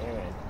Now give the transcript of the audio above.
Amen.